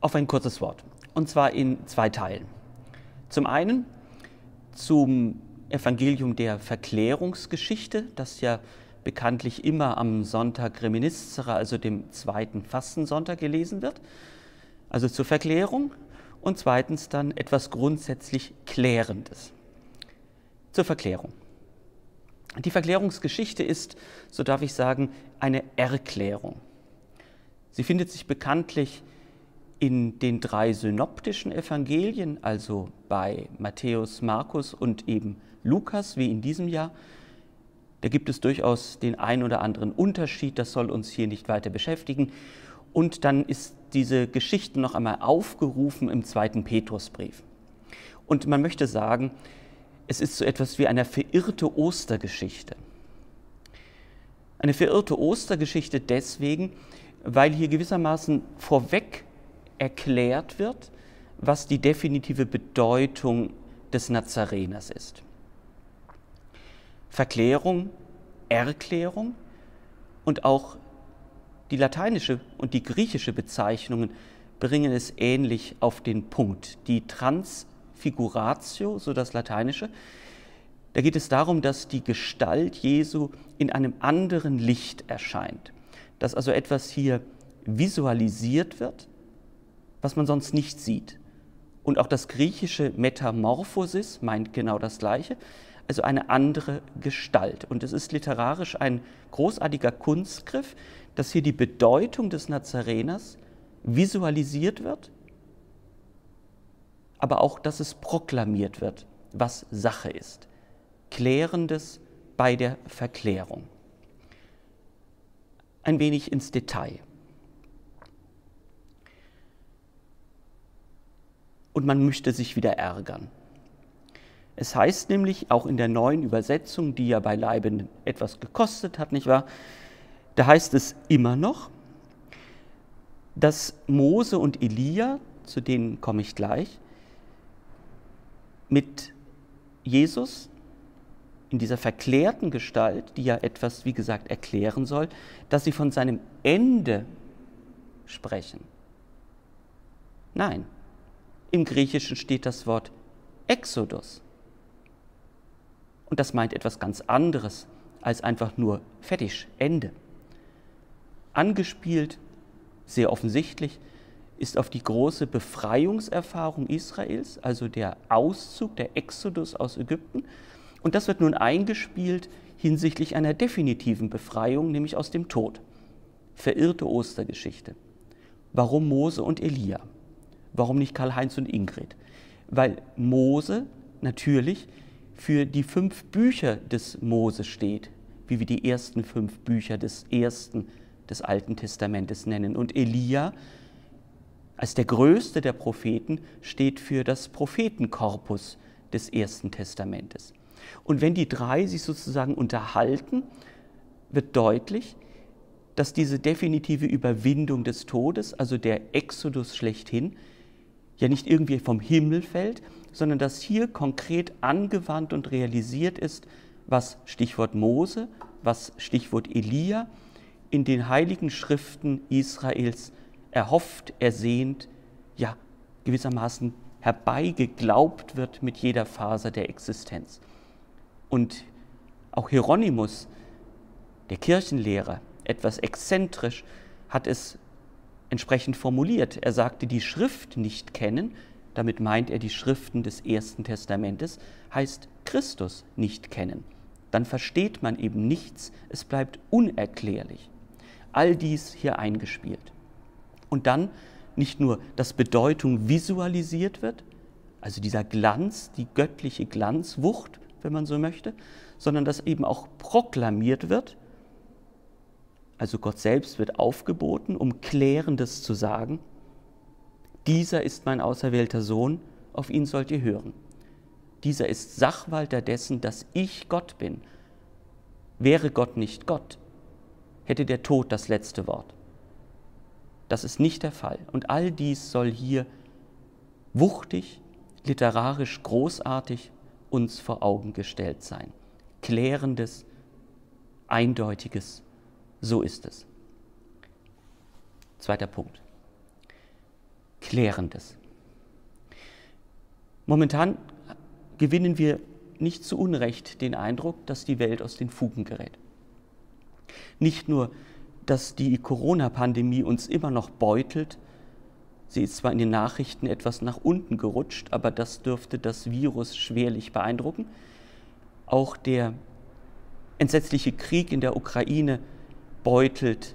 auf ein kurzes Wort. Und zwar in zwei Teilen. Zum einen zum Evangelium der Verklärungsgeschichte, das ja bekanntlich immer am Sonntag Reminiscere, also dem zweiten Fastensonntag, gelesen wird. Also zur Verklärung. Und zweitens dann etwas grundsätzlich Klärendes. Zur Verklärung. Die Verklärungsgeschichte ist, so darf ich sagen, eine Erklärung. Sie findet sich bekanntlich in den drei synoptischen Evangelien, also bei Matthäus, Markus und eben Lukas, wie in diesem Jahr. Da gibt es durchaus den ein oder anderen Unterschied, das soll uns hier nicht weiter beschäftigen. Und dann ist diese Geschichte noch einmal aufgerufen im zweiten Petrusbrief. Und man möchte sagen, es ist so etwas wie eine verirrte Ostergeschichte. Eine verirrte Ostergeschichte deswegen, weil hier gewissermaßen vorweg erklärt wird, was die definitive Bedeutung des Nazareners ist. Verklärung, Erklärung und auch die lateinische und die griechische Bezeichnungen bringen es ähnlich auf den Punkt. Die Transfiguratio, so das lateinische, da geht es darum, dass die Gestalt Jesu in einem anderen Licht erscheint, dass also etwas hier visualisiert wird, was man sonst nicht sieht. Und auch das griechische Metamorphosis meint genau das Gleiche, also eine andere Gestalt. Und es ist literarisch ein großartiger Kunstgriff, dass hier die Bedeutung des Nazareners visualisiert wird, aber auch, dass es proklamiert wird, was Sache ist. Klärendes bei der Verklärung. Ein wenig ins Detail. Und man möchte sich wieder ärgern. Es heißt nämlich auch in der neuen Übersetzung, die ja beileibe etwas gekostet hat, nicht wahr? Da heißt es immer noch, dass Mose und Elia, zu denen komme ich gleich, mit Jesus in dieser verklärten Gestalt, die ja etwas, wie gesagt, erklären soll, dass sie von seinem Ende sprechen. Nein, im Griechischen steht das Wort Exodus. Und das meint etwas ganz anderes als einfach nur fertig, Ende. Angespielt, sehr offensichtlich, ist auf die große Befreiungserfahrung Israels, also der Auszug, der Exodus aus Ägypten. Und das wird nun eingespielt hinsichtlich einer definitiven Befreiung, nämlich aus dem Tod. Verirrte Ostergeschichte. Warum Mose und Elia? Warum nicht Karl-Heinz und Ingrid? Weil Mose natürlich für die fünf Bücher des Mose steht, wie wir die ersten fünf Bücher des ersten des Alten Testamentes nennen. Und Elia als der größte der Propheten steht für das Prophetenkorpus des Ersten Testamentes. Und wenn die drei sich sozusagen unterhalten, wird deutlich, dass diese definitive Überwindung des Todes, also der Exodus schlechthin, ja nicht irgendwie vom Himmel fällt, sondern dass hier konkret angewandt und realisiert ist, was Stichwort Mose, was Stichwort Elia in den heiligen Schriften Israels erhofft, ersehnt, ja gewissermaßen herbeigeglaubt wird mit jeder Faser der Existenz. Und auch Hieronymus, der Kirchenlehrer, etwas exzentrisch, hat es entsprechend formuliert. Er sagte, die Schrift nicht kennen, damit meint er die Schriften des Ersten Testamentes, heißt Christus nicht kennen. Dann versteht man eben nichts, es bleibt unerklärlich. All dies hier eingespielt. Und dann nicht nur, dass Bedeutung visualisiert wird, also dieser Glanz, die göttliche Glanzwucht, wenn man so möchte, sondern dass eben auch proklamiert wird, also Gott selbst wird aufgeboten, um Klärendes zu sagen. Dieser ist mein auserwählter Sohn, auf ihn sollt ihr hören. Dieser ist Sachwalter dessen, dass ich Gott bin. Wäre Gott nicht Gott, hätte der Tod das letzte Wort. Das ist nicht der Fall. Und all dies soll hier wuchtig, literarisch großartig uns vor Augen gestellt sein. Klärendes, eindeutiges so ist es. Zweiter Punkt. Klärendes. Momentan gewinnen wir nicht zu Unrecht den Eindruck, dass die Welt aus den Fugen gerät. Nicht nur, dass die Corona-Pandemie uns immer noch beutelt, sie ist zwar in den Nachrichten etwas nach unten gerutscht, aber das dürfte das Virus schwerlich beeindrucken. Auch der entsetzliche Krieg in der Ukraine beutelt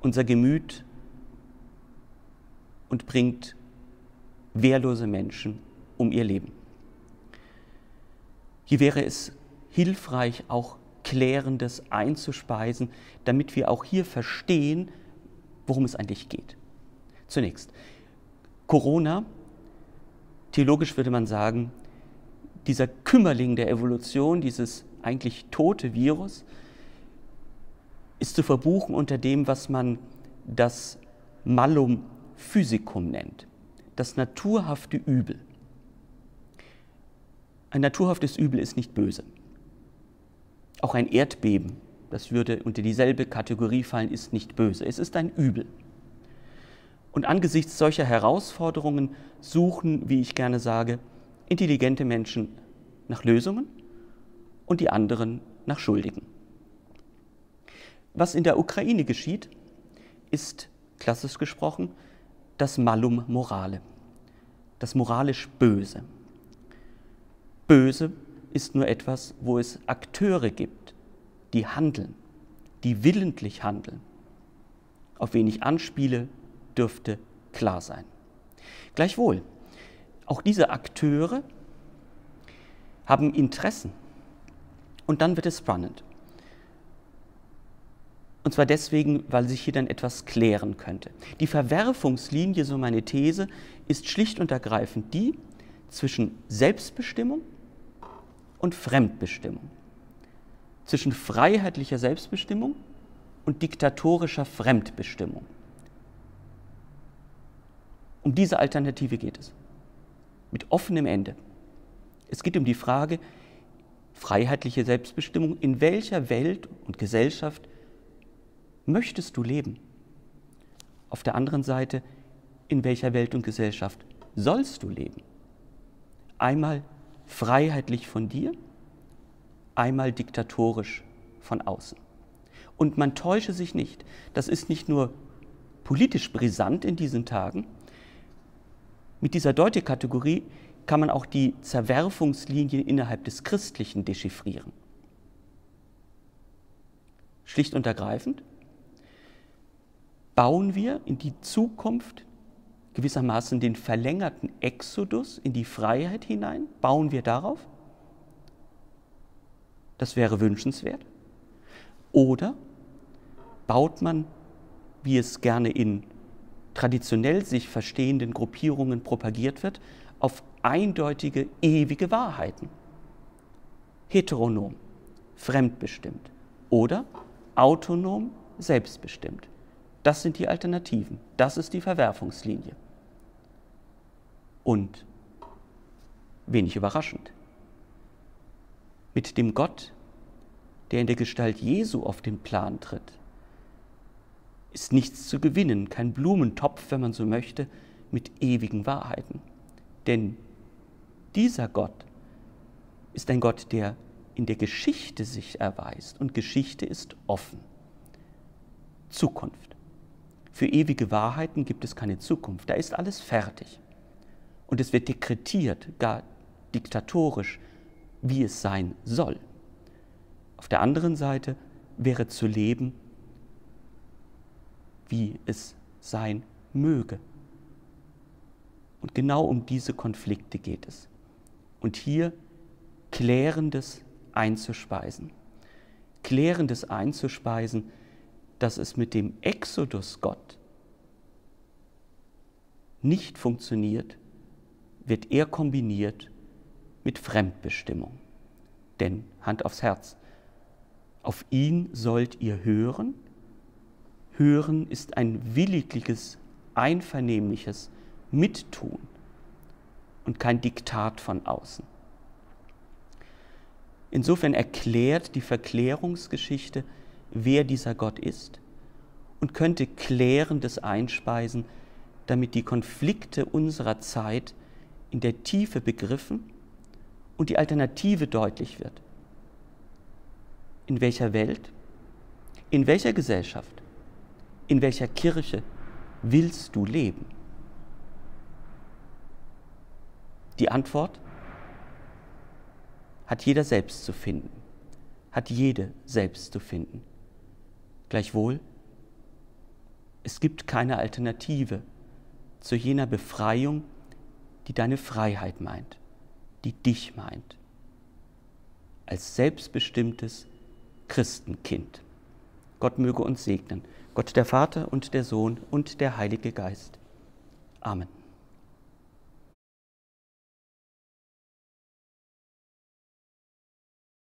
unser Gemüt und bringt wehrlose Menschen um ihr Leben. Hier wäre es hilfreich, auch Klärendes einzuspeisen, damit wir auch hier verstehen, worum es eigentlich geht. Zunächst, Corona, theologisch würde man sagen, dieser Kümmerling der Evolution, dieses eigentlich tote Virus, ist zu verbuchen unter dem, was man das Malum Physicum nennt, das naturhafte Übel. Ein naturhaftes Übel ist nicht böse. Auch ein Erdbeben, das würde unter dieselbe Kategorie fallen, ist nicht böse. Es ist ein Übel. Und angesichts solcher Herausforderungen suchen, wie ich gerne sage, intelligente Menschen nach Lösungen und die anderen nach Schuldigen. Was in der Ukraine geschieht, ist klassisch gesprochen das Malum Morale, das moralisch Böse. Böse ist nur etwas, wo es Akteure gibt, die handeln, die willentlich handeln. Auf wen ich anspiele, dürfte klar sein. Gleichwohl, auch diese Akteure haben Interessen. Und dann wird es spannend. Und zwar deswegen, weil sich hier dann etwas klären könnte. Die Verwerfungslinie, so meine These, ist schlicht und ergreifend die zwischen Selbstbestimmung und Fremdbestimmung. Zwischen freiheitlicher Selbstbestimmung und diktatorischer Fremdbestimmung. Um diese Alternative geht es. Mit offenem Ende. Es geht um die Frage, freiheitliche Selbstbestimmung, in welcher Welt und Gesellschaft möchtest du leben? Auf der anderen Seite, in welcher Welt und Gesellschaft sollst du leben? Einmal freiheitlich von dir, einmal diktatorisch von außen. Und man täusche sich nicht, das ist nicht nur politisch brisant in diesen Tagen, mit dieser Deutekategorie kann man auch die Zerwerfungslinien innerhalb des Christlichen dechiffrieren. Schlicht und ergreifend, bauen wir in die Zukunft gewissermaßen den verlängerten Exodus in die Freiheit hinein? Bauen wir darauf? Das wäre wünschenswert. Oder baut man, wie es gerne in traditionell sich verstehenden Gruppierungen propagiert wird, auf eindeutige, ewige Wahrheiten. Heteronom, fremdbestimmt oder autonom, selbstbestimmt. Das sind die Alternativen. Das ist die Verwerfungslinie. Und wenig überraschend, mit dem Gott, der in der Gestalt Jesu auf den Plan tritt, ist nichts zu gewinnen, kein Blumentopf, wenn man so möchte, mit ewigen Wahrheiten. Denn dieser Gott ist ein Gott, der in der Geschichte sich erweist und Geschichte ist offen. Zukunft. Für ewige Wahrheiten gibt es keine Zukunft. Da ist alles fertig. Und es wird dekretiert, gar diktatorisch, wie es sein soll. Auf der anderen Seite wäre zu leben, wie es sein möge. Und genau um diese Konflikte geht es. Und hier Klärendes einzuspeisen. Klärendes einzuspeisen, dass es mit dem Exodus Gott nicht funktioniert, wird er kombiniert mit Fremdbestimmung. Denn Hand aufs Herz, auf ihn sollt ihr hören. Hören ist ein willigliches, einvernehmliches Mittun und kein Diktat von außen. Insofern erklärt die Verklärungsgeschichte, wer dieser Gott ist und könnte Klärendes einspeisen, damit die Konflikte unserer Zeit in der Tiefe begriffen und die Alternative deutlich wird. In welcher Welt, in welcher Gesellschaft, in welcher Kirche willst du leben? Die Antwort hat jeder selbst zu finden, hat jede selbst zu finden. Gleichwohl, es gibt keine Alternative zu jener Befreiung, die deine Freiheit meint, die dich meint, als selbstbestimmtes Christenkind. Gott möge uns segnen. Gott der Vater und der Sohn und der Heilige Geist. Amen.